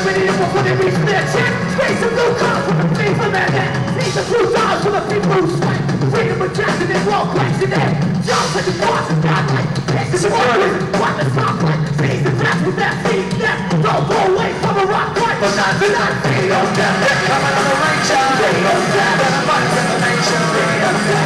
so many of us wouldn't be snitching. Raise some new collar for the people that hit. Need the blue dollars for the people who sweat. Freedom of Jackson and wall breaks in like the boss and God like pissing the workers. What the top like? Sees the death with that feet left. Don't go away from a rock fight. But not the night. Video death. Coming on the range. Video death. coming for the nation. Death.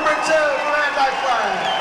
number two, Grand Flag.